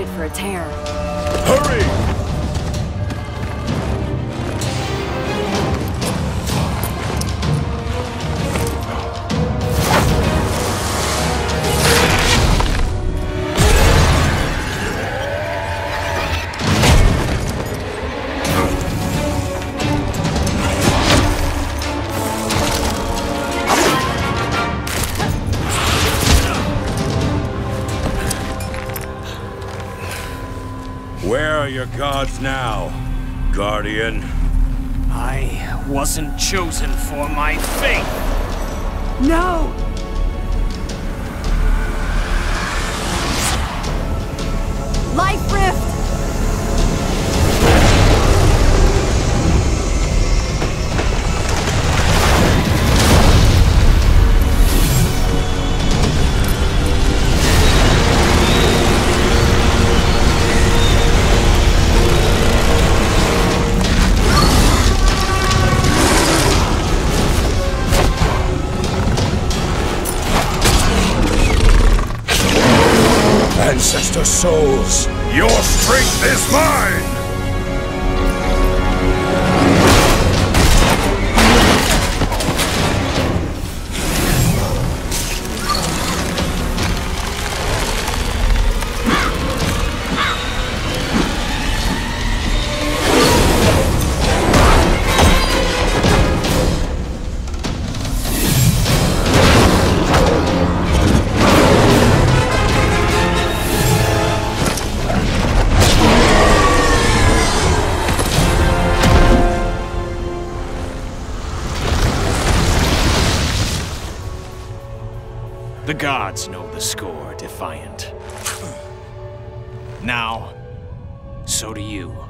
headed for a tear. Hurry! Where are your gods now, Guardian? I wasn't chosen for my fate. No! Ancestor souls, your strength is mine! The gods know the score, Defiant. Now, so do you.